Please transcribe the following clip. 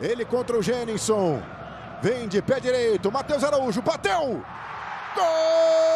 Ele contra o Jenison. Vem de pé direito. Matheus Araújo. Bateu. Gol